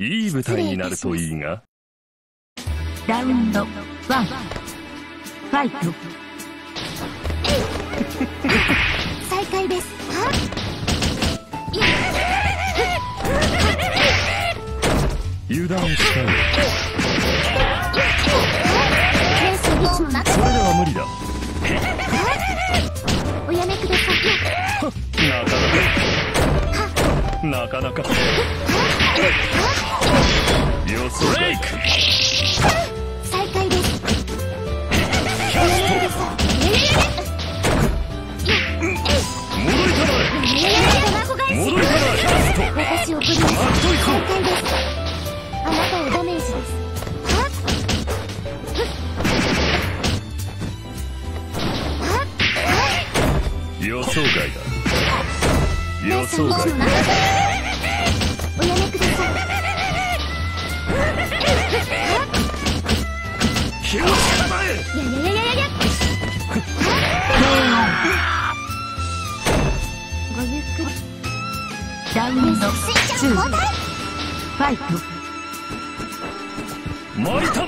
いい舞台になるといいが。ラウンドワン。ファイト。再開ですは油断したよレースに一もなくそれでは無理だなかなか。なかなか予想外か再開ですおやめくださ戻りたまえ戻りたまえキャスト私を送りますあっといこ再開ですあなたをダメージです予想外だ予想外ややややややごゆっくりラウンドスイッチツー交代ファイト参りた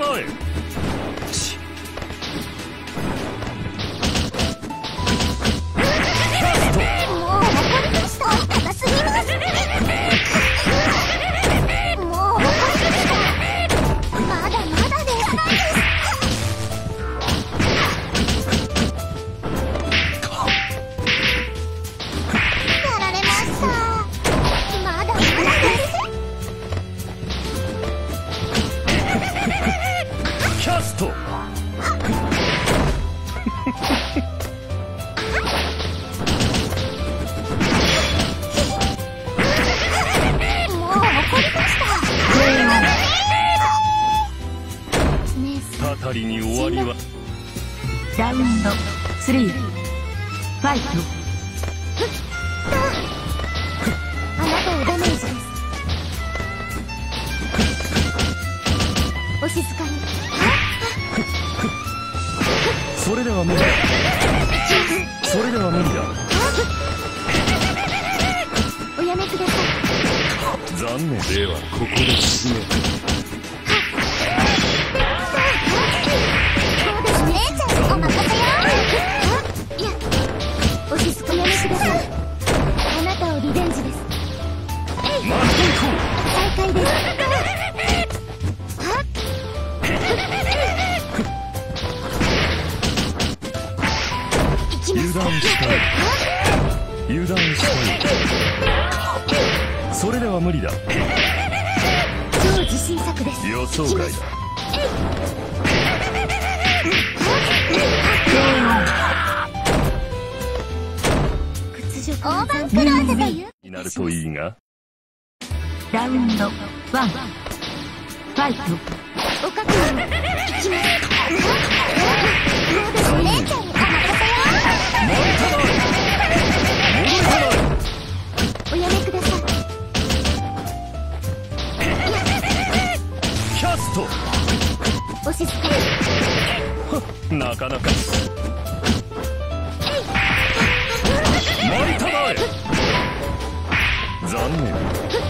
りに終わりは。ラウンドスリーファイト。あなたをダメージです。お静かに。それでは無理だそれでは無理だ。おやめください。残念。ではここで締めは無理だ。超自信作です。予想外だ。屈辱大番狂わせたよになるといいが。ラウンドワン。ファイト。おかくきますそうですねちゃんお任せよおやめストお静かになかなか。参りたまえ残念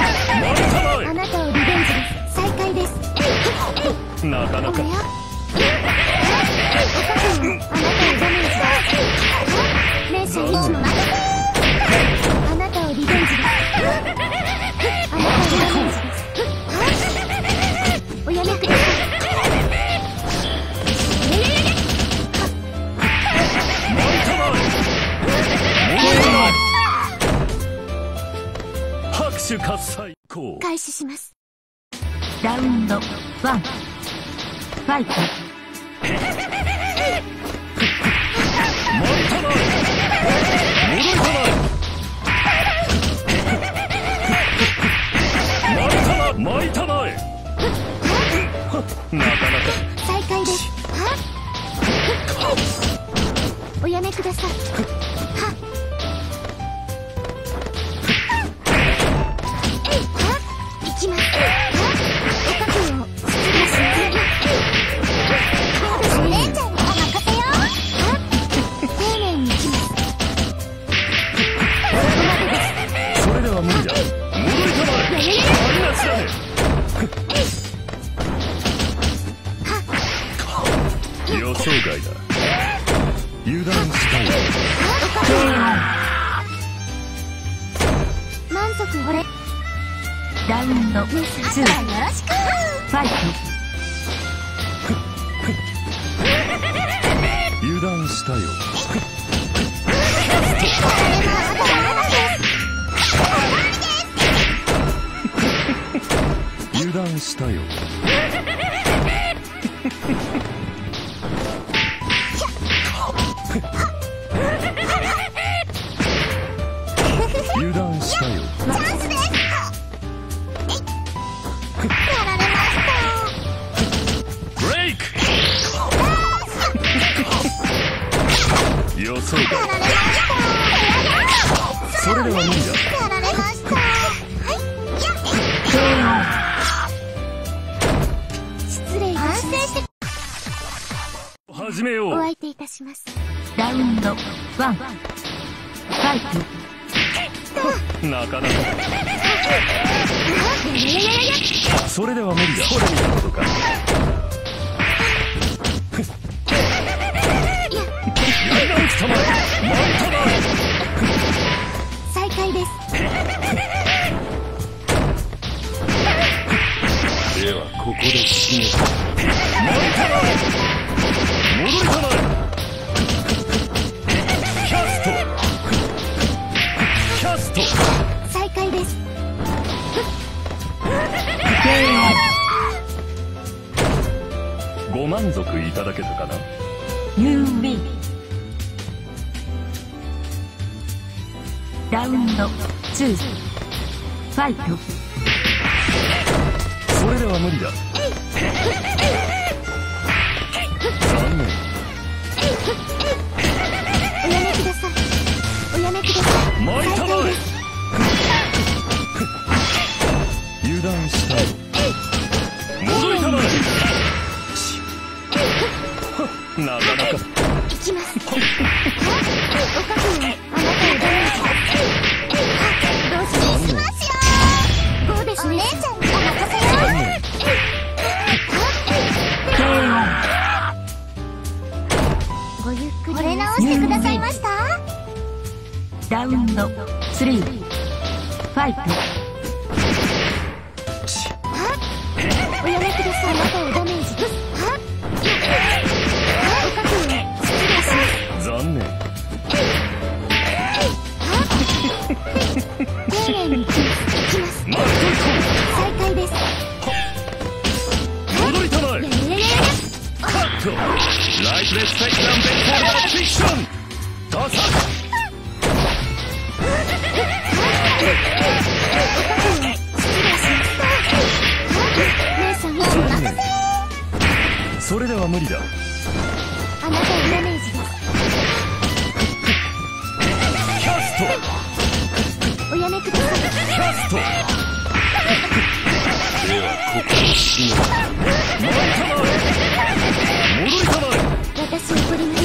あなたをリベンジです再開ですえなかなかおやおかくんあなたをジです姉さんい種喝采。こう。開始します。ラウンドワン。ファイト。巻いたなかなか再開です。おやめくださいこれ。ラウンド。ツーファイ油断したよ。油断したよ予想外やられましたそれでは無理だやられました。はい失礼。いたし始めようお相手いたします。トラウンドワン。ファイなかなか。それでは無理だこれ見たことか再開です。ではここで死ね巻いたな戻りたまえキャストキャスト再開です。ご満足いただけたかな？ト You win ラウンドツーファイト。それでは無理だ。残念。おやめください。おやめください。巻いたま油断したよ戻りたまえ。なかなか。行きます。はお覚悟してくださいました？ラウンドファイトおやめください。あなたそれでは無理だ。あなたをダメージですキャスト。おやめください。キャスト。ではここ。で死ね巻いたまえ戻りたまえ私を取り